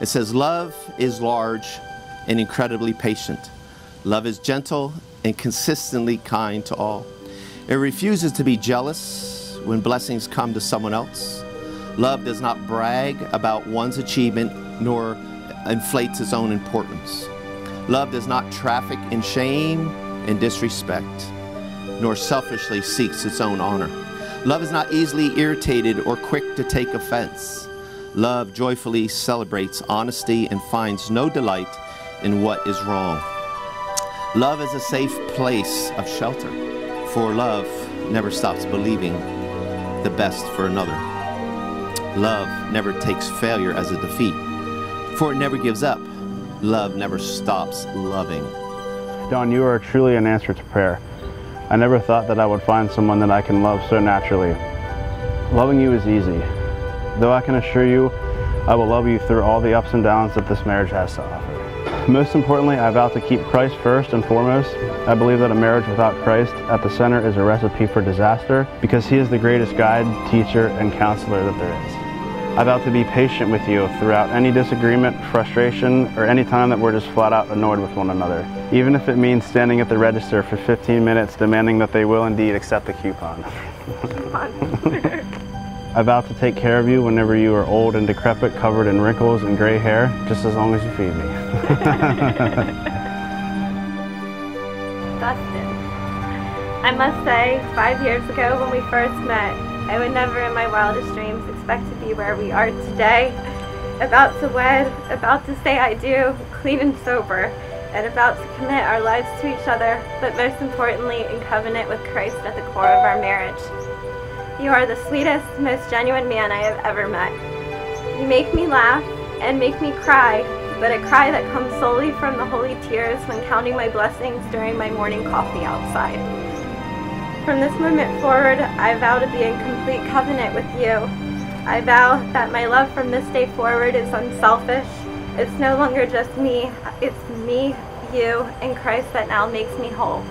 It says, Love is large and incredibly patient. Love is gentle and consistently kind to all. It refuses to be jealous when blessings come to someone else. Love does not brag about one's achievement nor inflates its own importance. Love does not traffic in shame and disrespect, nor selfishly seeks its own honor. Love is not easily irritated or quick to take offense. Love joyfully celebrates honesty and finds no delight in what is wrong. Love is a safe place of shelter, for love never stops believing the best for another. Love never takes failure as a defeat, for it never gives up. Love never stops loving. Dawn, you are truly an answer to prayer. I never thought that I would find someone that I can love so naturally. Loving you is easy, though I can assure you I will love you through all the ups and downs that this marriage has to offer. Most importantly, I vow to keep Christ first and foremost. I believe that a marriage without Christ at the center is a recipe for disaster because he is the greatest guide, teacher, and counselor that there is. I vow to be patient with you throughout any disagreement, frustration, or any time that we're just flat out annoyed with one another, even if it means standing at the register for 15 minutes demanding that they will indeed accept the coupon. Vow to take care of you whenever you are old and decrepit, covered in wrinkles and gray hair, just as long as you feed me. Dustin. I must say, five years ago when we first met, I would never in my wildest dreams expect to be where we are today, about to wed, about to say I do, clean and sober, and about to commit our lives to each other, but most importantly, in covenant with Christ at the core of our marriage. You are the sweetest, most genuine man I have ever met. You make me laugh and make me cry, but a cry that comes solely from the holy tears when counting my blessings during my morning coffee outside. From this moment forward, I vow to be in complete covenant with you. I vow that my love from this day forward is unselfish. It's no longer just me, it's me, you, and Christ that now makes me whole.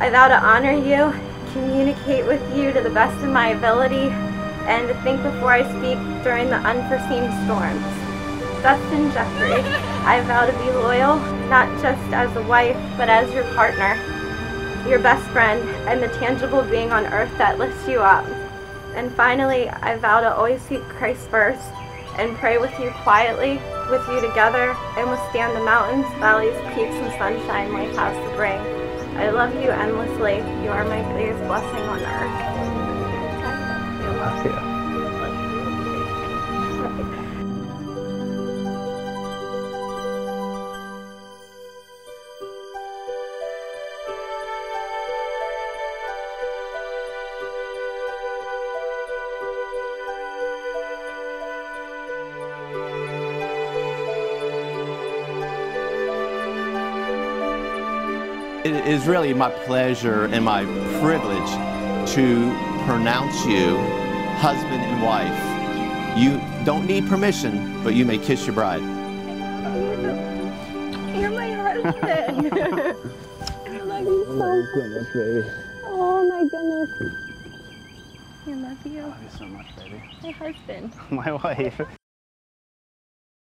I vow to honor you, communicate with you to the best of my ability, and to think before I speak during the unforeseen storms. Dustin Jeffrey, I vow to be loyal, not just as a wife, but as your partner, your best friend, and the tangible being on earth that lifts you up. And finally, I vow to always seek Christ first and pray with you quietly, with you together, and withstand the mountains, valleys, peaks, and sunshine life has to bring. I love you endlessly. You are my greatest blessing on earth. I love you. It is really my pleasure and my privilege to pronounce you husband and wife. You don't need permission, but you may kiss your bride. You're my husband. I love you so Oh, goodness, baby. Oh my goodness. I love you. I love you so much, baby. My husband. My wife.